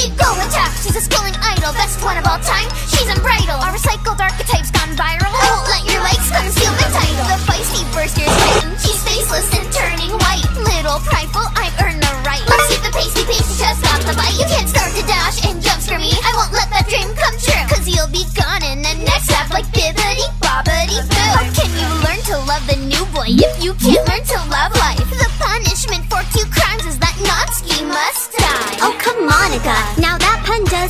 Go attack, she's a schooling idol, best one of all time. She's unbridled. Our recycled archetype's gone viral. I won't let your likes conceal the title. The feisty burster's titan. She's faceless and turning white. Little prideful, I earn the right. Let's see the pasty pasty just got the bite. You can't start to dash and jump scare me. I won't let that dream come true. Cause you'll be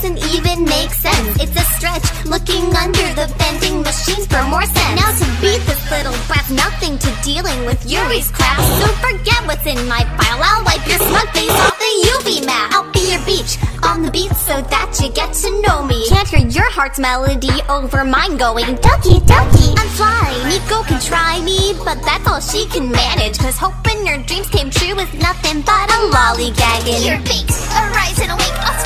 doesn't even make sense. It's a stretch, looking under the vending machines for more sense. Now to beat this little brat's nothing to dealing with Yuri's crap. So forget what's in my file. I'll wipe your smug face off the UV map. I'll be your beach on the beat so that you get to know me. Can't hear your heart's melody over mine going doki doki. I'm fly, Nico can try me, but that's all she can manage. Cause hoping your dreams came true is nothing but a lollygagging. Your bakes arise and awake.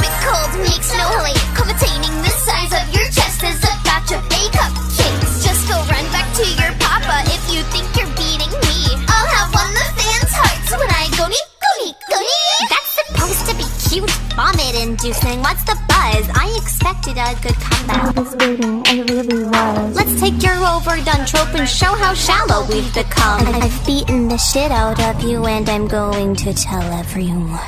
what's the buzz? I expected a good comeback. Waiting, really Let's take your overdone trope and show how shallow we've become. I I've beaten the shit out of you and I'm going to tell everyone.